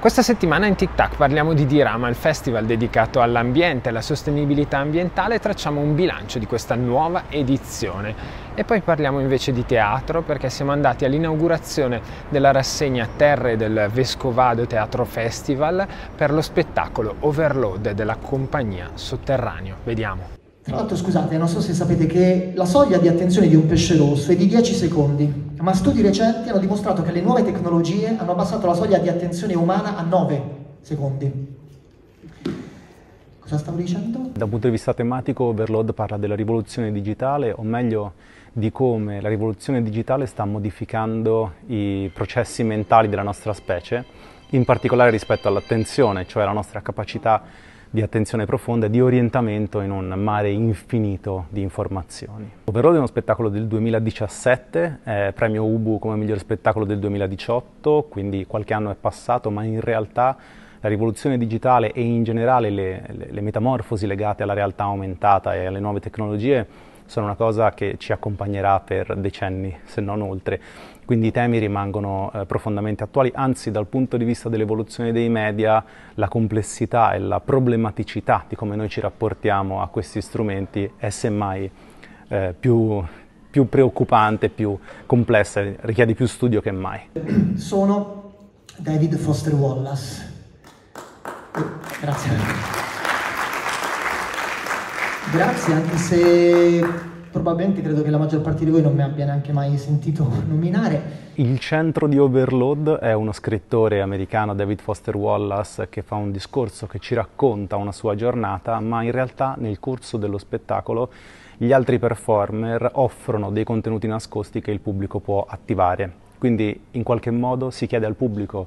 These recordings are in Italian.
Questa settimana in Tic Tac parliamo di Dirama, il festival dedicato all'ambiente e alla sostenibilità ambientale e tracciamo un bilancio di questa nuova edizione. E poi parliamo invece di teatro perché siamo andati all'inaugurazione della rassegna Terre del Vescovado Teatro Festival per lo spettacolo Overload della compagnia Sotterraneo. Vediamo. Tra l'altro scusate, non so se sapete che la soglia di attenzione di un pesce rosso è di 10 secondi, ma studi recenti hanno dimostrato che le nuove tecnologie hanno abbassato la soglia di attenzione umana a 9 secondi. Cosa stavo dicendo? Da un punto di vista tematico Overload parla della rivoluzione digitale, o meglio di come la rivoluzione digitale sta modificando i processi mentali della nostra specie, in particolare rispetto all'attenzione, cioè la nostra capacità di attenzione profonda e di orientamento in un mare infinito di informazioni. Overall è uno spettacolo del 2017, è premio Ubu come miglior spettacolo del 2018, quindi qualche anno è passato, ma in realtà la rivoluzione digitale e in generale le, le, le metamorfosi legate alla realtà aumentata e alle nuove tecnologie sono una cosa che ci accompagnerà per decenni, se non oltre. Quindi i temi rimangono eh, profondamente attuali, anzi dal punto di vista dell'evoluzione dei media, la complessità e la problematicità di come noi ci rapportiamo a questi strumenti è semmai eh, più, più preoccupante, più complessa, richiede più studio che mai. Sono David Foster Wallace. Grazie. Grazie, anche se probabilmente credo che la maggior parte di voi non mi abbia neanche mai sentito nominare. Il centro di Overload è uno scrittore americano, David Foster Wallace, che fa un discorso che ci racconta una sua giornata, ma in realtà nel corso dello spettacolo gli altri performer offrono dei contenuti nascosti che il pubblico può attivare. Quindi in qualche modo si chiede al pubblico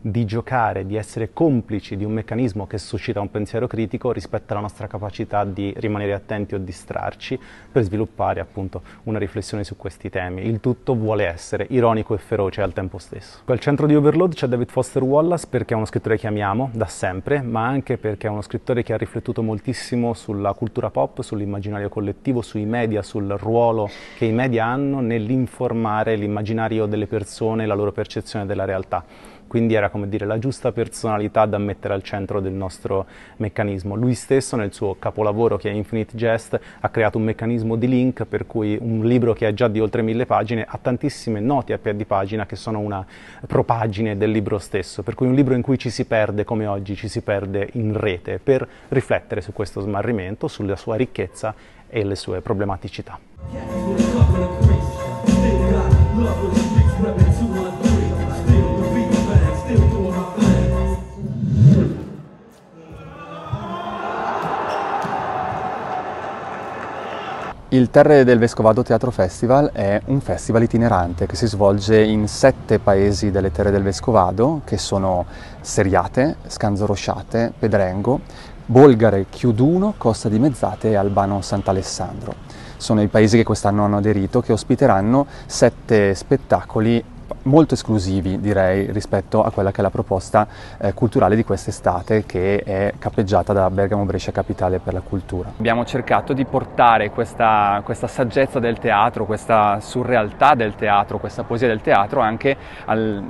di giocare, di essere complici di un meccanismo che suscita un pensiero critico rispetto alla nostra capacità di rimanere attenti o distrarci per sviluppare appunto una riflessione su questi temi. Il tutto vuole essere ironico e feroce al tempo stesso. Al centro di Overload c'è David Foster Wallace perché è uno scrittore che amiamo da sempre, ma anche perché è uno scrittore che ha riflettuto moltissimo sulla cultura pop, sull'immaginario collettivo, sui media, sul ruolo che i media hanno nell'informare l'immaginario delle persone, la loro percezione della realtà quindi era come dire la giusta personalità da mettere al centro del nostro meccanismo. Lui stesso nel suo capolavoro che è Infinite Jest ha creato un meccanismo di link per cui un libro che è già di oltre mille pagine ha tantissime note a piedi pagina che sono una propagine del libro stesso, per cui un libro in cui ci si perde come oggi ci si perde in rete per riflettere su questo smarrimento, sulla sua ricchezza e le sue problematicità. Il Terre del Vescovado Teatro Festival è un festival itinerante che si svolge in sette paesi delle Terre del Vescovado, che sono Seriate, Scanzorosciate, Pedrengo, Bolgare, Chiuduno, Costa di Mezzate e Albano Sant'Alessandro. Sono i paesi che quest'anno hanno aderito, che ospiteranno sette spettacoli molto esclusivi direi rispetto a quella che è la proposta eh, culturale di quest'estate che è cappeggiata da Bergamo Brescia Capitale per la Cultura. Abbiamo cercato di portare questa, questa saggezza del teatro, questa surrealtà del teatro, questa poesia del teatro anche al,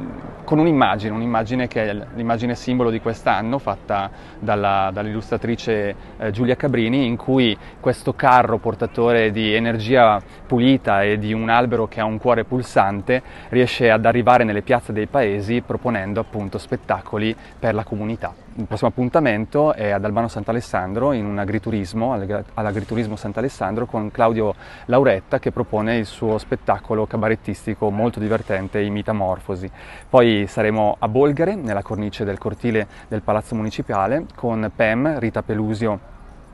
con un'immagine, un'immagine che è l'immagine simbolo di quest'anno fatta dall'illustratrice eh, Giulia Cabrini in cui questo carro portatore di energia pulita e di un albero che ha un cuore pulsante riesce ad arrivare nelle piazze dei paesi proponendo appunto spettacoli per la comunità. Il prossimo appuntamento è ad Albano Sant'Alessandro in un agriturismo, all'agriturismo Sant'Alessandro con Claudio Lauretta che propone il suo spettacolo cabarettistico molto divertente, I Metamorfosi. Poi saremo a Bolgare, nella cornice del cortile del Palazzo Municipale, con Pem, Rita Pelusio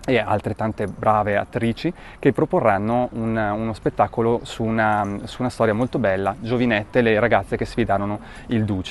e altre tante brave attrici che proporranno un, uno spettacolo su una, su una storia molto bella, Giovinette, le ragazze che sfidarono il Duce.